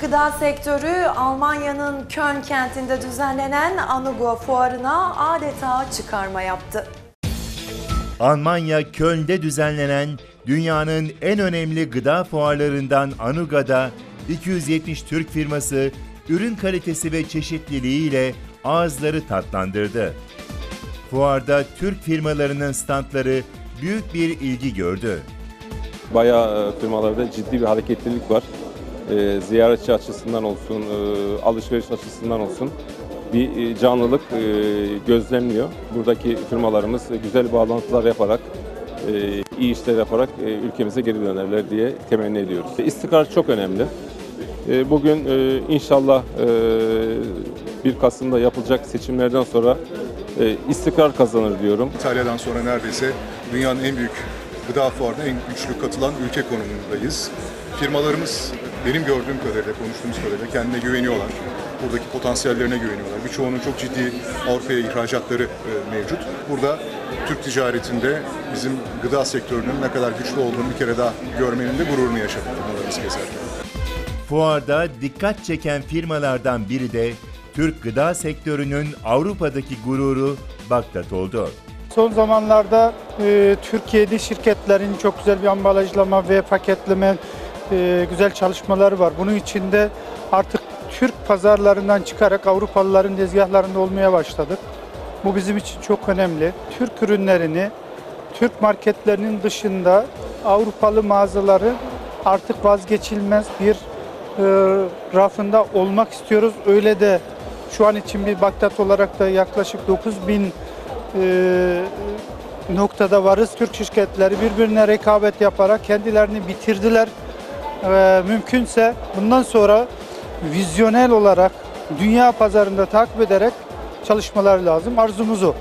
gıda sektörü Almanya'nın Köln kentinde düzenlenen Anugo fuarına adeta çıkarma yaptı. Almanya Köln'de düzenlenen dünyanın en önemli gıda fuarlarından Anuga'da 270 Türk firması ürün kalitesi ve çeşitliliğiyle ağızları tatlandırdı. Fuarda Türk firmalarının standları büyük bir ilgi gördü. Bayağı e, firmalarda ciddi bir hareketlilik var. E, ziyaretçi açısından olsun, e, alışveriş açısından olsun bir e, canlılık e, gözlemliyor. Buradaki firmalarımız güzel bağlantılar yaparak, e, iyi işler yaparak e, ülkemize geri dönerler diye temenni ediyoruz. İstikrar çok önemli. E, Bugün e, inşallah e, 1 Kasım'da yapılacak seçimlerden sonra e, istikrar kazanır diyorum. İtalya'dan sonra neredeyse dünyanın en büyük gıda fuarına en güçlü katılan ülke konumundayız. Firmalarımız benim gördüğüm kadarıyla, konuştuğumuz kadarıyla kendine güveniyorlar. Buradaki potansiyellerine güveniyorlar. Birçoğunun çok ciddi Avrupa'ya ihracatları e, mevcut. Burada Türk ticaretinde bizim gıda sektörünün ne kadar güçlü olduğunu bir kere daha görmenin de gururunu yaşadık firmalarımız gezerken. Fuarda dikkat çeken firmalardan biri de Türk gıda sektörünün Avrupa'daki gururu Bagdat oldu. Son zamanlarda e, Türkiye'de şirketlerin çok güzel bir ambalajlama ve paketleme e, güzel çalışmaları var. Bunun içinde artık Türk pazarlarından çıkarak Avrupalıların tezgahlarında olmaya başladık. Bu bizim için çok önemli. Türk ürünlerini Türk marketlerinin dışında Avrupalı mağazaları artık vazgeçilmez bir e, rafında olmak istiyoruz. Öyle de şu an için bir Bagdat olarak da yaklaşık 9000 e, noktada varız. Türk şirketleri birbirine rekabet yaparak kendilerini bitirdiler. E, mümkünse bundan sonra vizyonel olarak dünya pazarında takip ederek çalışmalar lazım. Arzumuz o.